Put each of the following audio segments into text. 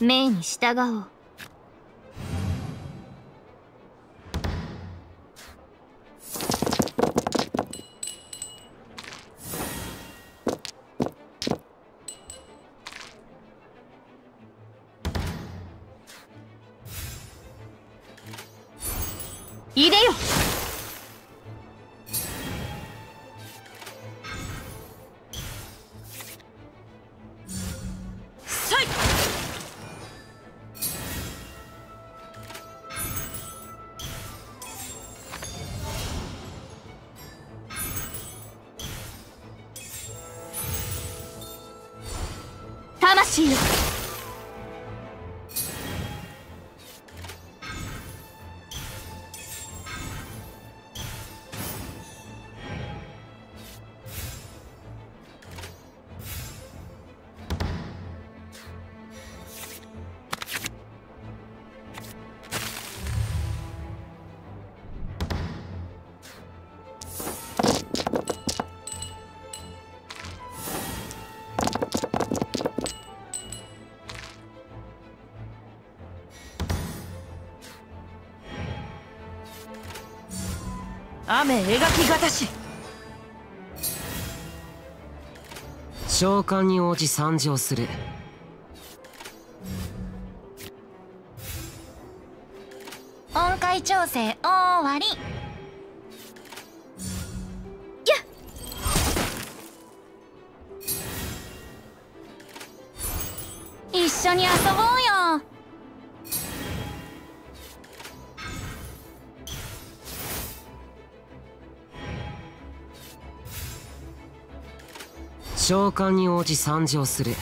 命に従おう。いでよ。魂よ雨描きがたし。召喚に応じ参上する。音階調整終わり。一緒に遊ぼうよ召喚に応じ参上する。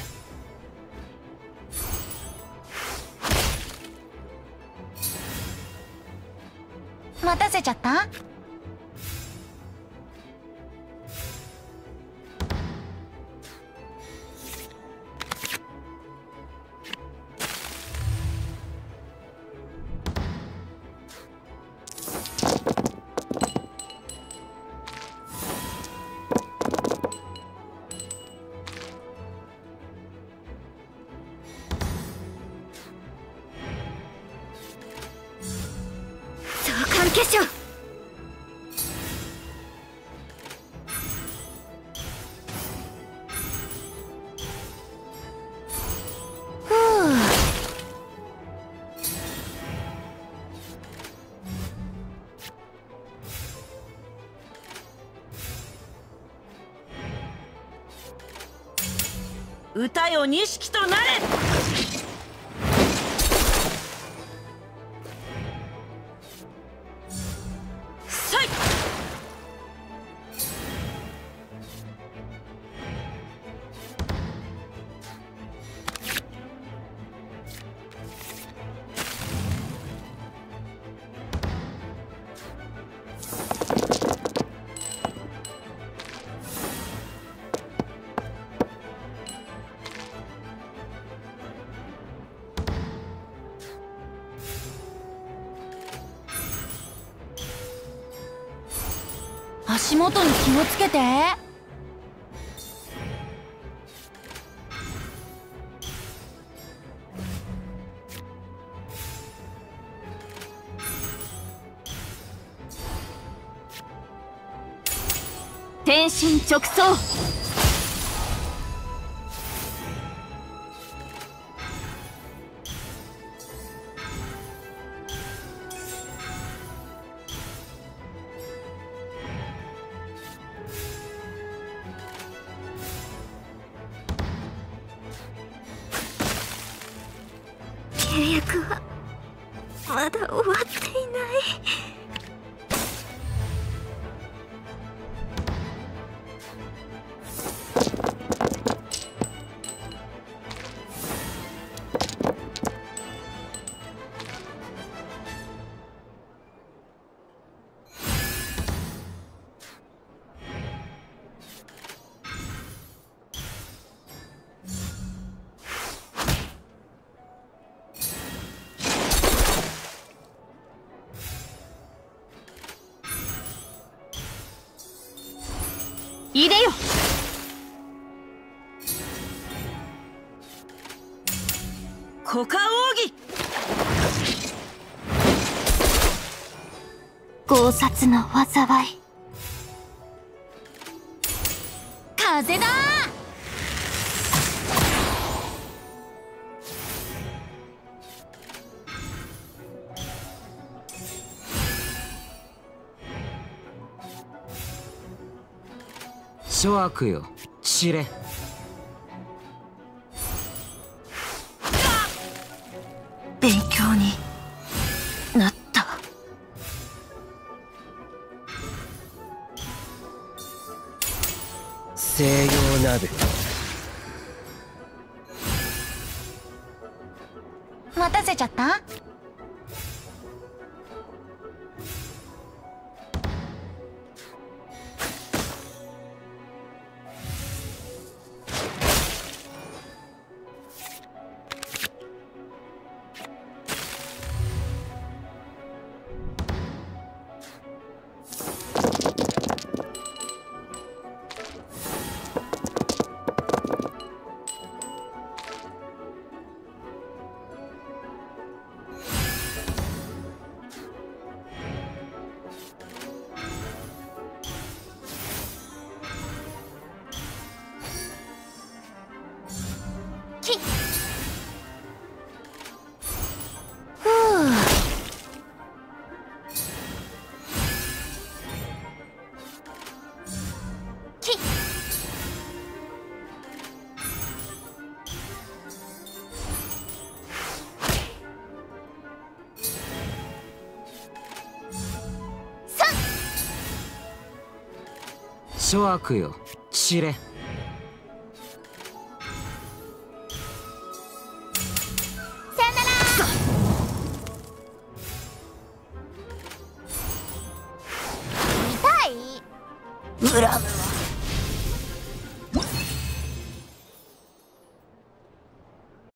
待たせちゃった？歌よ錦となれ足元に気をつけて。天心直送。契約はまだ終わっていない。いでよ。股間奥義強殺の災い。風だ諸悪よ散れ勉強になった西洋鍋待たせちゃった諸悪よ散れさよなら痛い恨むわ